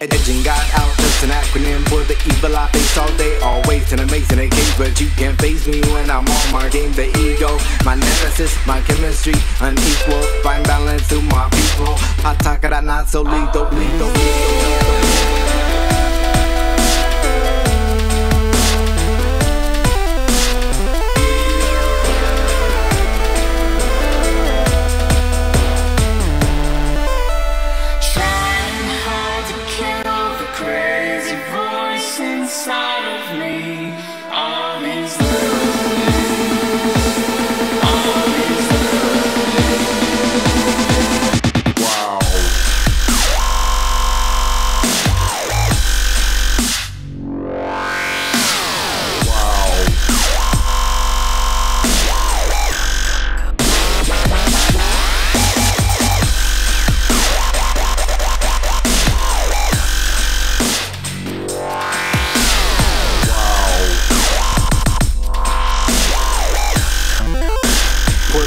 Edging got out, that's an acronym for the evil I face all day, always. an amazing case, but you can't face me when I'm on my game. The ego, my nemesis, my chemistry, unequal. Find balance through my people. I talk it out, not so lethal, lethal, lethal.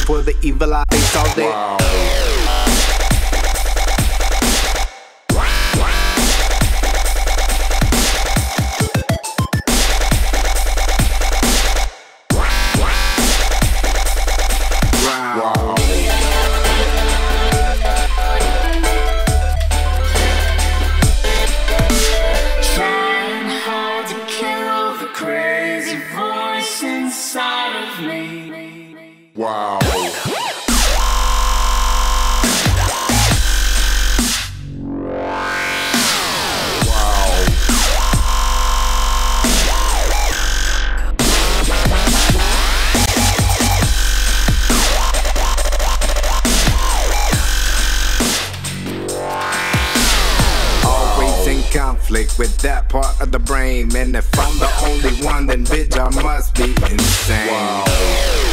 For the evil face all day. Wow. Wow. Wow. Always in conflict with that part of the brain. And if I'm the only one, then bitch, I must be insane. Wow.